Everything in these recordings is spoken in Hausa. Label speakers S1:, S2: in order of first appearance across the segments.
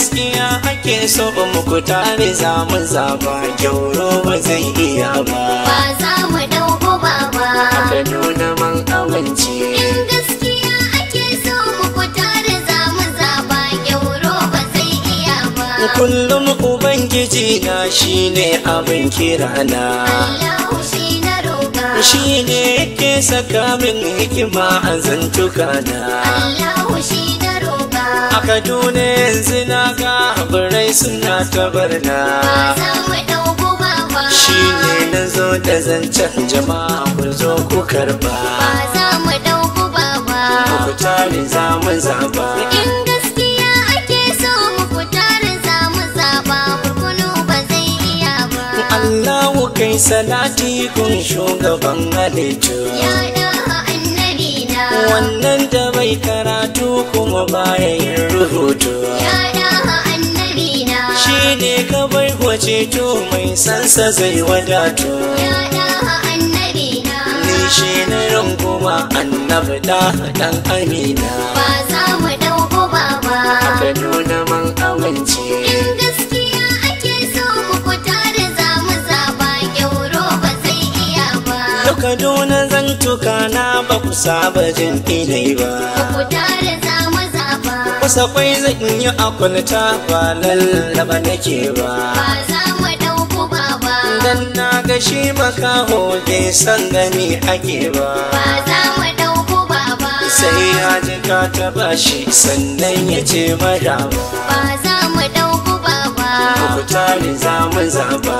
S1: gaskiya ake so muku tare za mu zaba gyauro ba zai iya ba
S2: Ba za mu ɗauko ba ba.
S1: ka nuna man amince
S2: In gaskiya ake so muku tare za mu zaba. Gyauro ba zai iya ba.
S1: kullum ubangiji na shine abin kirana
S2: Allahu shi na roƙa.
S1: shi ne yake saka min hikima a zantuka na
S2: Allahu shi na roƙa.
S1: A kaduna yanzu na ga birai suna ta barna
S2: mu
S1: shi ne na zo da zancen jama'a ku zo ku karɓa
S2: Ba za mu ɗauko ba ba.
S1: ku tare za mu zaba
S2: In gaskiya ake so muku tare za mu zaba. Kurkunu ba zai iya ba.
S1: Allahu kai salati kun shugaban halittu
S2: Ya annabi na.
S1: wannan da bai karatu kuma baya yin rubutu shi ne ka bai ceto mai sansa zai wadatu. Ni shi na. Runguma annabi da dan amina.
S2: Ba za mu ɗauko ba ba.
S1: ka nuna man amince
S2: ba.
S1: Duka duna zantuka na ba ku saba jin ilai ba
S2: Ku tare za mu zaba.
S1: Kusa kwai zan yi akwalta ba lallaba nake ba
S2: Ba za mu ɗauko ba ba.
S1: Dan na ga shi makaho bai san gani ake ba
S2: Ba za mu ɗauko ba ba.
S1: Sai ya ji ka taba shi sannan ya ce mara ba
S2: Ba za mu ɗauko ba ba.
S1: Ku tare za mu zaba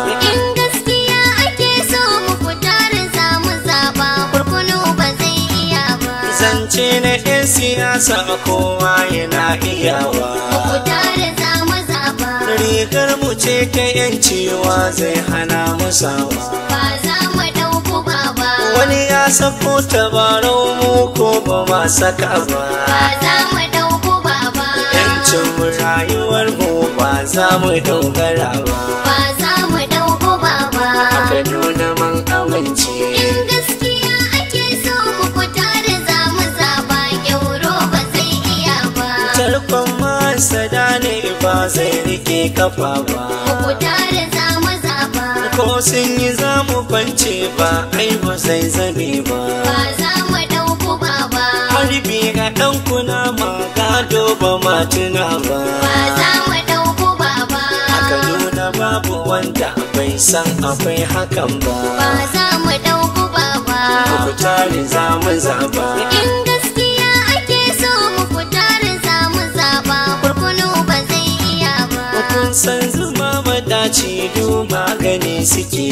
S1: Zance na 'yan siyasa kowa yana iyawa. Rigar mu ce ta yancewa zai hana mu sawa
S2: Ba za mu ɗauko ba ba.
S1: Wani ya sako tabarau mu ko ba ma saka ba
S2: Ba za mu ɗauko ba ba.
S1: Yancin mu rayuwar mu ba za mu dogara ba
S2: Ba za mu ɗauko ba ba.
S1: Ka nuna man amince masada ne ba zai riƙe kafa ba
S2: Ku tare za mu zaba.
S1: Ko sun yi za mu kwance ba ai ba zai zaɓe ba
S2: Ba za mu ɗauko ba ba.
S1: Harbi ga ɗan kuna ma gado ba ma tuna ba
S2: Ba za mu ɗauko ba ba.
S1: Aka nuna babu wanda bai san akwai hakan ba
S2: Ba za mu ɗauko ba ba.
S1: Ku tare za mu zaba
S2: In
S1: san zuma madaci du magani suke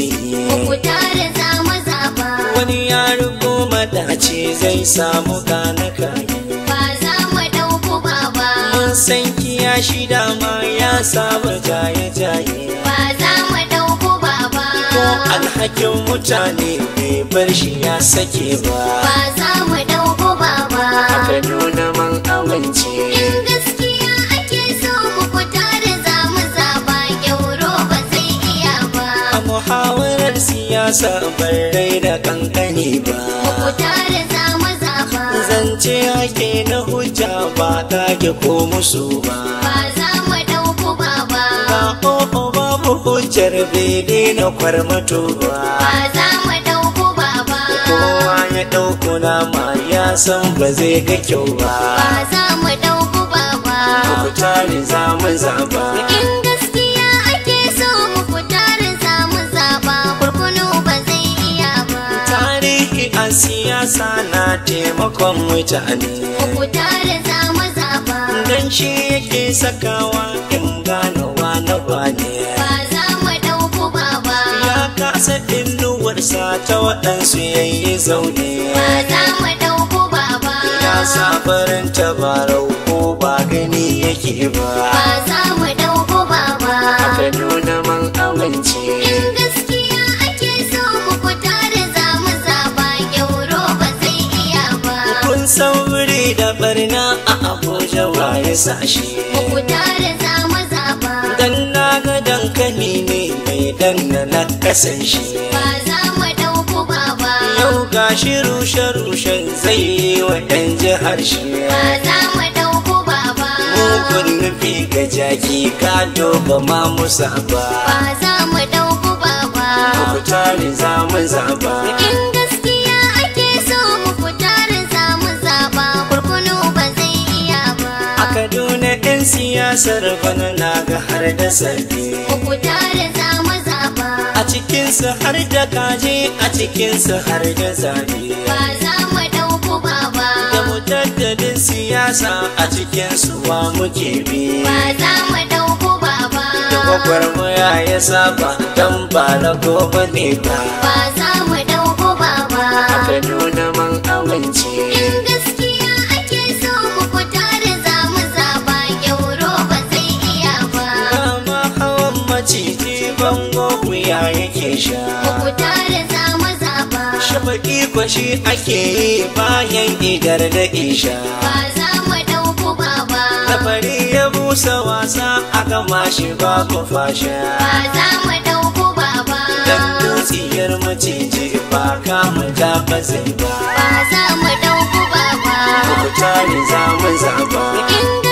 S2: Ku
S1: yi
S2: tare za mu zaba.
S1: Wani ya rubo madaci zai samu gane kayi
S2: Ba za mu ɗauko ba ba.
S1: Mun san kiya shi dama ya samu jaye-jaye
S2: Ba za mu ɗauko ba ba.
S1: Ko alhakin mutane bai bar shi ya sake ba
S2: Ba za mu ɗauko ba ba.
S1: Aka siyasa bar rai da kankani ba
S2: za.
S1: Zance ake na hujja ba kage ko musu ba
S2: Ba za mu ɗauko ba ba.
S1: Ba o'o babu hujjar bene na kwarmato ba
S2: Ba za mu ɗauko ba ba.
S1: Kowa ya ɗauko nama ya san ba zai ga kyau
S2: Ba
S1: ba
S2: za mu ɗauko ba ba.
S1: Ku tare za mu zaba
S2: In
S1: siyasa na taimakon mutane
S2: Ku tare za mu zaba.
S1: Dan shi yake sakawa in ganowa na wane
S2: Ba za mu ba.
S1: Ya kasa inuwarsa ta waɗansu yayi zaune
S2: Ba za mu ba.
S1: Ya sa farin tabarau ko ba gani yake
S2: Ba
S1: ba
S2: za mu ba.
S1: Aka nuna man amince sashi.
S2: Ku tare za mu zaba.
S1: Dan na ga dankali ne mai danna na kasan shi.
S2: Ba za mu ɗauko ba ba.
S1: yau gashi rushe-rushen zai yi wa ɗan jihar shi.
S2: Ba za mu ɗauku baba
S1: mugun nufi ga jaki ka doba ma musa ba
S2: ba za mu ɗauku baba
S1: ku tare za mu zaba 'yan siyasar bana na ga har da sarki.
S2: Mu fitare za mu zaba
S1: a cikinsu har da kaje a cikinsu har da zaɓe
S2: ba za mu ɗauku baba
S1: da mutaddadin siyasa a cikinsu wa muke bi.
S2: Ba za mu ɗauku baba
S1: da gwagwarmaya ya saba don ba na gobe ne ba.
S2: Ba za mu ɗauku baba
S1: a kaduna man amince wuya yake sha.
S2: Mu fitare za mu zaba
S1: shafaƙi kwashi ake yi bayan idar da isha.
S2: Ba za mu ɗauku baba.
S1: Lafari ya busa wasa a gama shi ba ku fasha.
S2: Ba za mu ɗauku baba.
S1: Dan dutsiyar maciji ba kama ta ba zai ba.
S2: Ba za mu ɗauku baba.
S1: Ku tare za mu zaba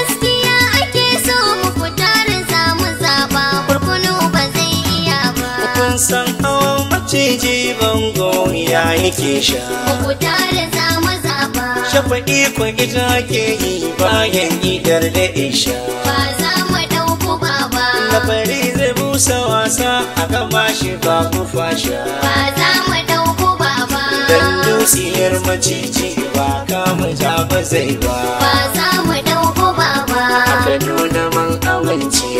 S1: maciji bango ya yake sha.
S2: Mu fitare za mu zaba.
S1: Shafaƙi kwa ita ke yi bayan idar da isha.
S2: Ba za mu ɗauku baba.
S1: Lafari zai busa wasa a gama shi ba ku fasha.
S2: Ba za mu ɗauku baba.
S1: Dan dusiyar maciji ba kama ta ba zai ba.
S2: Ba za mu ɗauku baba.
S1: Aka nuna man amince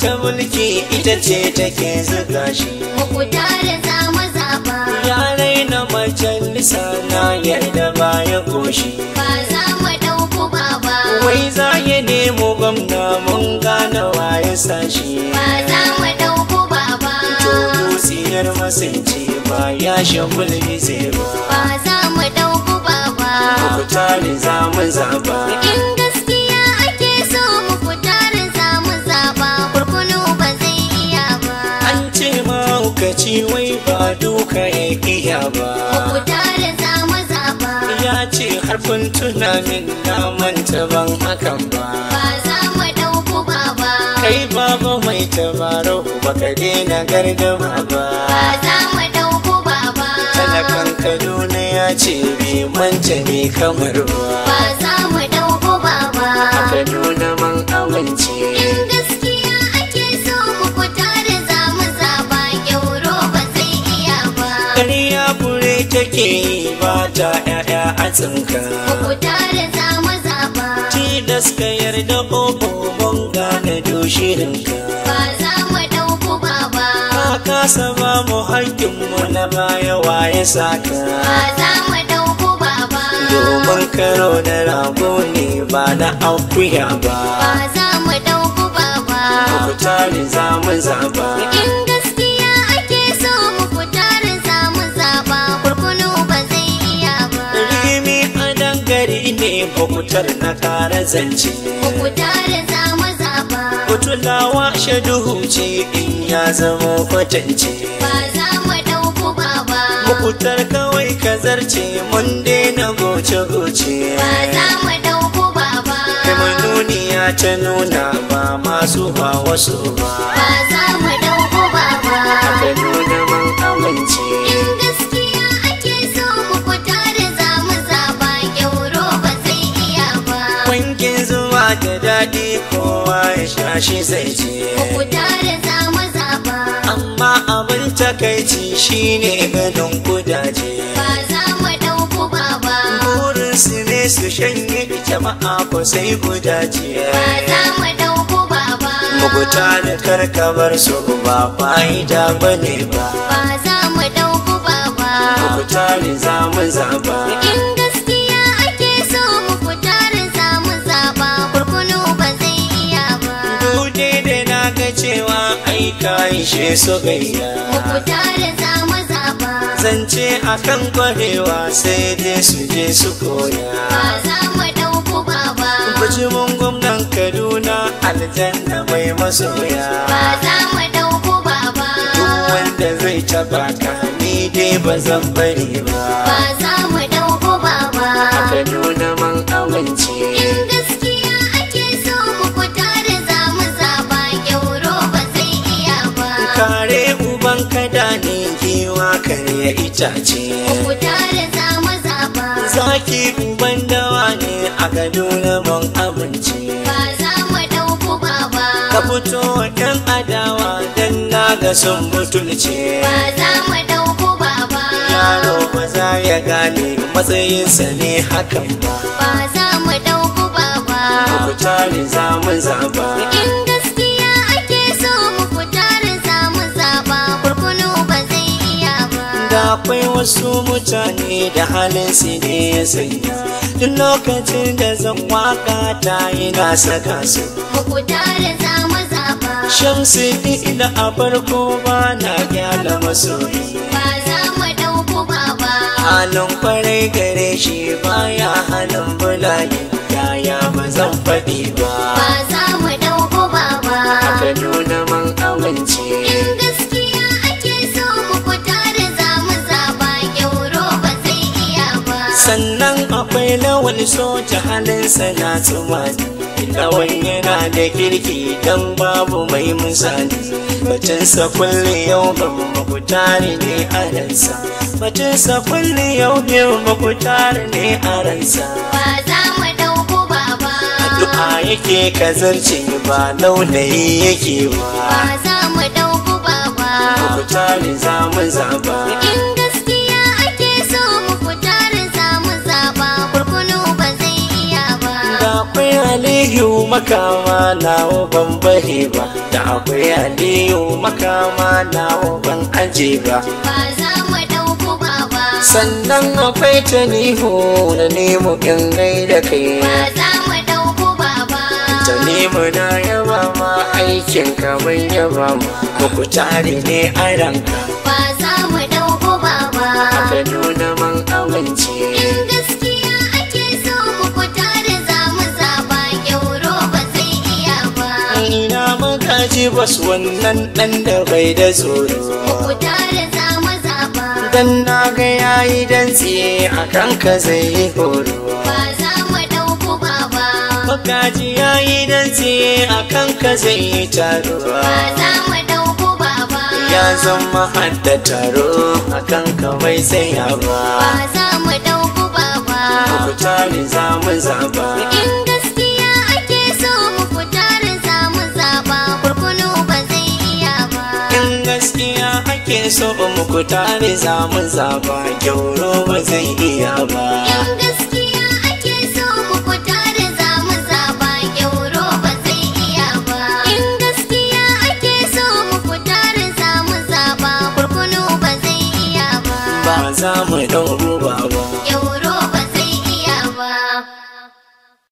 S1: ta mulki ita ce take zuga shi.
S2: Mu fitare za mu zaba
S1: Ya raina majalisa na yarda baya goshi
S2: ba za mu ɗauku baba.
S1: Wai za ya nemo gwamna mun gane waye sashi
S2: ba za mu ɗauku baba.
S1: To dusiyar masinci ba ya shagul zai ba
S2: ba za mu ɗauku baba.
S1: Ku tare za mu zaba
S2: ba
S1: duka ya iya ba.
S2: Fitare za mu zaba.
S1: Ya ce harfin tunanin na manta ban hakan ba.
S2: Ba za mu ɗauku baba
S1: Kai baba mai tabarau baka daina gardama ba.
S2: Ba za mu ɗauku baba
S1: Talakan Kaduna ya ce bai manta ne kamar
S2: ba.
S1: Ba
S2: za mu ɗauku baba
S1: Kaduna man amince. Yi ba ta ‘ya'ya a tsinka.
S2: Mu fitare za mu zaba
S1: Tilas ka yarda ƙoƙo mun gane doshirinka
S2: ba za mu ɗauku baba.
S1: Ka kasa ba mu haƙƙinmu na baya waye saka.
S2: Ba za mu ɗauku baba.
S1: Domin karo da rago ne ba na akuya
S2: ba.
S1: Ba
S2: za mu ɗauku baba.
S1: Ku tare za mu zaba bakutar na kara zance
S2: mu fitare za mu zaba.
S1: Kutulawa shaduhu ce in ya zama kwatance.
S2: Ba za mu ɗauku baba.
S1: Mukutar kawai ka zarce mun daina goce-goce.
S2: Ba za mu ɗauku baba.
S1: Kai manuniya ta nuna ba masu ba wasu ba.
S2: Ba za mu ɗauku baba.
S1: Aka nuna man amince. Da daɗi kowa ya sha shi zai
S2: mu
S1: ce
S2: fitare za mu zaba
S1: Amma abin takaici shine ganin kudaje
S2: ba za mu ɗauku baba.
S1: Burinsu ne su shanye jama'a ko sai gudaje
S2: ba za mu ɗauku baba.
S1: Muguta da karkabar su ba fa'ida ba ne ba.
S2: Ba za mu ɗauku baba.
S1: Muguta ne za mu zaba aika ishe su gayya
S2: mu fitare za mu zaba.
S1: Zance akan kwarewa sai dai su je su koya.
S2: Ba za mu ɗauku baba.
S1: Bijimin gwamnan Kaduna aljanna mai masoya.
S2: Ba za mu ɗauku ba ba.
S1: duk wanda zai taba ka ni dai ba zan bari ba.
S2: Ba za mu ɗauku ba ba.
S1: aka nuna man amince. Kada ne giwa kare itace
S2: za mu zaba.
S1: zaki uban dawa ne aka nuna man amince
S2: Ba za mu ɗauku ba ba.
S1: ka fito yan adawa dan na ga sun butulce
S2: Ba za mu ɗauku ba ba.
S1: yaro ba za ya gane matsayinsa ne hakan ba
S2: Ba za mu ɗauku ba ba.
S1: ku tare za mu zaba
S2: In
S1: akwai wasu mutane da halin su ne ya sanya. Duk lokacin da zan waƙa ta yi na saka su. Shamsu da a farko ba na gyala masoyi.
S2: Ba za mu ɗauku ba ba.
S1: halin ƙwarai gare shi baya halin bulaye yaya ba zan faɗi ba.
S2: Ba za mu ɗauku ba ba.
S1: aka nuna man amince akwai lawan soja halinsa na tsumani lawan yana da kirki dan babu mai misali. Batunsa kulle yau ban makutare ne a ransa. Batunsa kulle yau bin makutare ne a ransa.
S2: Ba za mu ɗauku ba ba.
S1: addu'a yake kazarce ba launayi yake
S2: Ba.
S1: Ba
S2: za mu ɗauku ba ba.
S1: makutare za mu zaba aliyu makama nawa ban bare ba da akwai aliyu makama nawa ban aje ba
S2: Ba za mu ba ba.
S1: sannan akwai tanihu na nemo in gaida kai
S2: Ba za mu ba ba.
S1: tanimu na yaba ma aikin ka bai yaba ma muku tare ne a ranka
S2: Ba za mu ɗauku ba ba.
S1: aka nuna man amince ji bas wannan dan da bai da tsoro. Dan na ga yayi dantse a kanka zai yi horo.
S2: Ba za mu ɗauku ba ba.
S1: Makaji yayi dantse a kanka zai yi taro.
S2: Ba za mu ɗauku ba ba.
S1: Ya zama hadda taro a kanka bai tsaya
S2: Ba
S1: ba.
S2: za mu ɗauku ba ba.
S1: Ku tare za mu zaba.
S2: So
S1: muku tare za mu zaba. Gyauro ba zai iya ba.